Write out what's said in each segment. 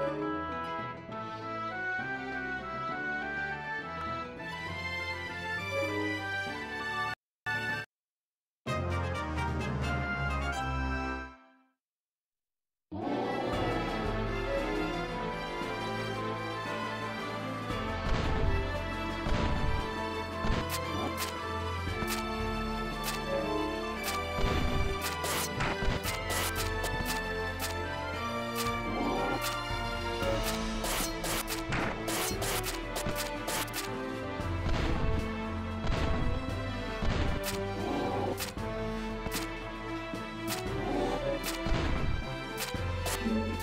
Thank you.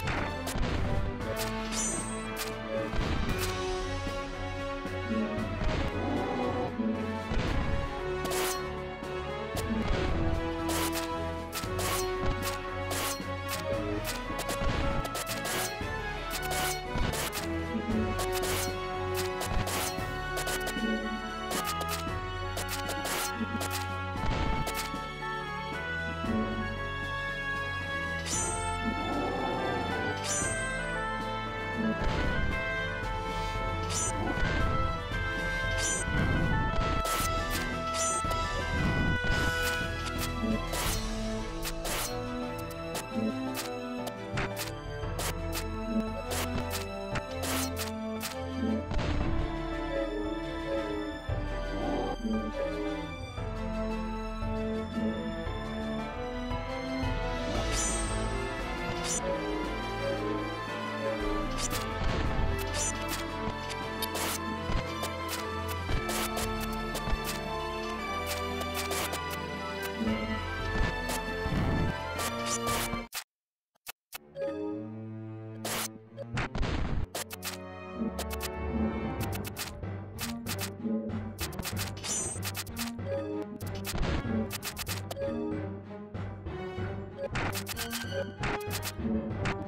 うん。